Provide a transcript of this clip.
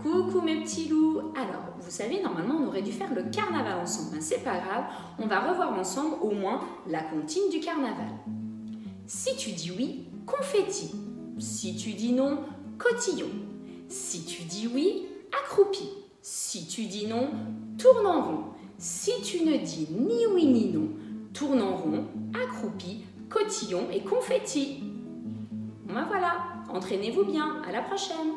Coucou mes petits loups. Alors vous savez, normalement, on aurait dû faire le carnaval ensemble. Mais c'est pas grave, on va revoir ensemble au moins la comptine du carnaval. Si tu dis oui, confetti. Si tu dis non, cotillon. Si tu dis oui, accroupi. Si tu dis non, tourne en rond. Si tu ne dis ni oui ni non, tourne en rond, accroupi, cotillon et confetti. Ben voilà, entraînez-vous bien, à la prochaine